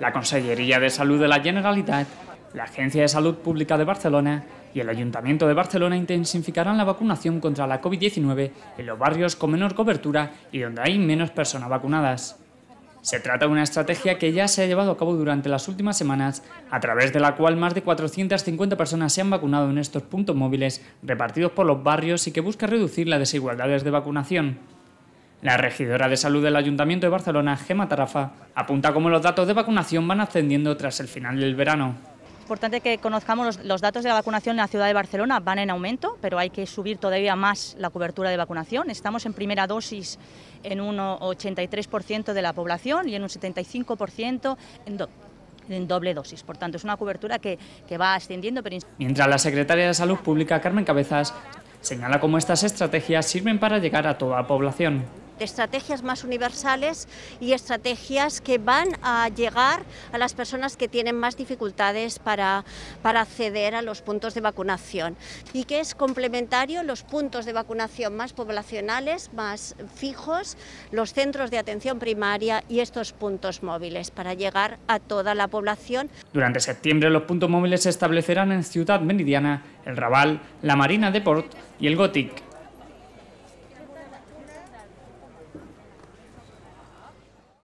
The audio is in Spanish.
la Consellería de Salud de la Generalitat, la Agencia de Salud Pública de Barcelona y el Ayuntamiento de Barcelona intensificarán la vacunación contra la COVID-19 en los barrios con menor cobertura y donde hay menos personas vacunadas. Se trata de una estrategia que ya se ha llevado a cabo durante las últimas semanas, a través de la cual más de 450 personas se han vacunado en estos puntos móviles repartidos por los barrios y que busca reducir las desigualdades de vacunación. La regidora de salud del Ayuntamiento de Barcelona, Gema Tarafa, apunta cómo los datos de vacunación van ascendiendo tras el final del verano importante que conozcamos los, datos de la vacunación en la ciudad de Barcelona. Van en aumento, pero hay que subir todavía más la cobertura de vacunación. Estamos en primera dosis en un 83% de la población y en un 75% en doble dosis. Por tanto, es una cobertura que, que va ascendiendo. Pero... Mientras la secretaria de Salud Pública, Carmen Cabezas, señala cómo estas estrategias sirven para llegar a toda la población estrategias más universales y estrategias que van a llegar a las personas que tienen más dificultades para, para acceder a los puntos de vacunación y que es complementario los puntos de vacunación más poblacionales, más fijos, los centros de atención primaria y estos puntos móviles para llegar a toda la población. Durante septiembre los puntos móviles se establecerán en Ciudad Meridiana, el Raval, la Marina de Port y el Gothic.